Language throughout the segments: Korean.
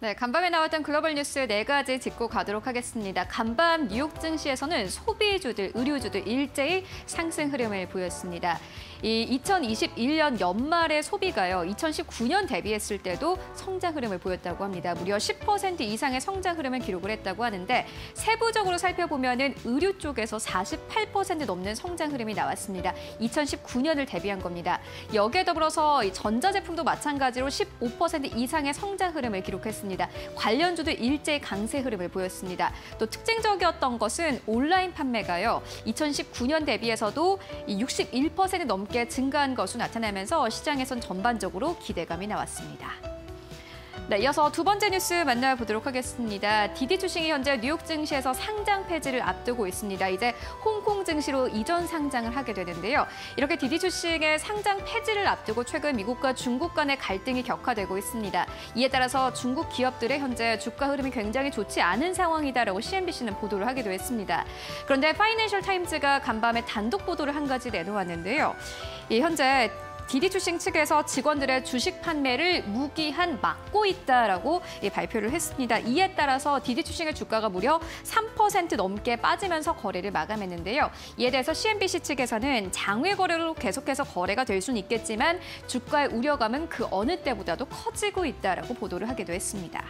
네, 간밤에 나왔던 글로벌 뉴스 네 가지 짚고 가도록 하겠습니다. 간밤 뉴욕 증시에서는 소비주들, 의류주들 일제히 상승 흐름을 보였습니다. 이 2021년 연말의 소비가요, 2019년 대비했을 때도 성장 흐름을 보였다고 합니다. 무려 10% 이상의 성장 흐름을 기록을 했다고 하는데 세부적으로 살펴보면은 의류 쪽에서 48% 넘는 성장 흐름이 나왔습니다. 2019년을 대비한 겁니다. 여기에 더불어서 전자제품도 마찬가지로 15% 이상의 성장 흐름을 기록했습니다. 관련주들 일제히 강세 흐름을 보였습니다. 또 특징적이었던 것은 온라인 판매가요. 2019년 대비해서도 61% 넘게 증가한 것으로 나타나면서 시장에선 전반적으로 기대감이 나왔습니다. 네, 이어서 두 번째 뉴스 만나보도록 하겠습니다. 디디 주식이 현재 뉴욕 증시에서 상장 폐지를 앞두고 있습니다. 이제 홍콩 증시로 이전 상장을 하게 되는데요. 이렇게 디디 주식의 상장 폐지를 앞두고 최근 미국과 중국 간의 갈등이 격화되고 있습니다. 이에 따라서 중국 기업들의 현재 주가 흐름이 굉장히 좋지 않은 상황이다라고 CNBC는 보도를 하기도 했습니다. 그런데 파이낸셜 타임즈가 간밤에 단독 보도를 한 가지 내놓았는데요. 현재 디디 주식 측에서 직원들의 주식 판매를 무기한 막고 있다라고 발표를 했습니다. 이에 따라서 디디 주식의 주가가 무려 3% 넘게 빠지면서 거래를 마감했는데요. 이에 대해서 CNBC 측에서는 장외 거래로 계속해서 거래가 될 수는 있겠지만 주가의 우려감은 그 어느 때보다도 커지고 있다라고 보도를 하기도 했습니다.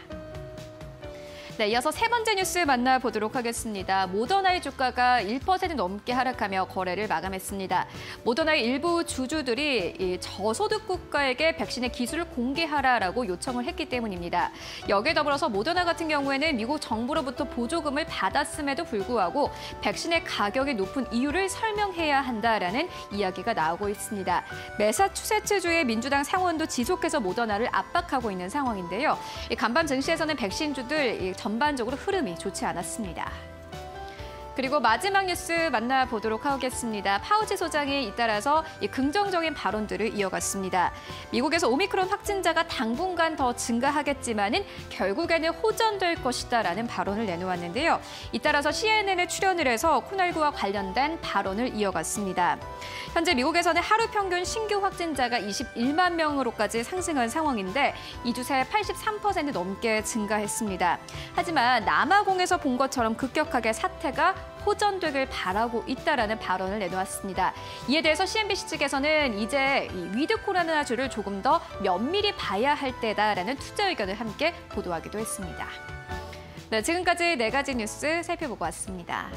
네, 이어서 세 번째 뉴스 만나보도록 하겠습니다. 모더나의 주가가 1% 넘게 하락하며 거래를 마감했습니다. 모더나의 일부 주주들이 저소득 국가에게 백신의 기술을 공개하라라고 요청을 했기 때문입니다. 여기에 더불어서 모더나 같은 경우에는 미국 정부로부터 보조금을 받았음에도 불구하고 백신의 가격이 높은 이유를 설명해야 한다라는 이야기가 나오고 있습니다. 메사추세츠주의 민주당 상원도 지속해서 모더나를 압박하고 있는 상황인데요. 간밤 증시에서는 백신주들 전반적으로 흐름이 좋지 않았습니다. 그리고 마지막 뉴스 만나보도록 하겠습니다. 파우치 소장이 잇따라서 긍정적인 발언들을 이어갔습니다. 미국에서 오미크론 확진자가 당분간 더 증가하겠지만은 결국에는 호전될 것이다라는 발언을 내놓았는데요. 잇따라서 CNN에 출연을 해서 코널9와 관련된 발언을 이어갔습니다. 현재 미국에서는 하루 평균 신규 확진자가 21만 명으로까지 상승한 상황인데 2주 새 83% 넘게 증가했습니다. 하지만 남아공에서 본 것처럼 급격하게 사태가 호전되길 바라고 있다라는 발언을 내놓았습니다. 이에 대해서 CNBC 측에서는 이제 위드 코로나주를 조금 더 면밀히 봐야 할 때다라는 투자 의견을 함께 보도하기도 했습니다. 네, 지금까지 네 가지 뉴스 살펴보고 왔습니다.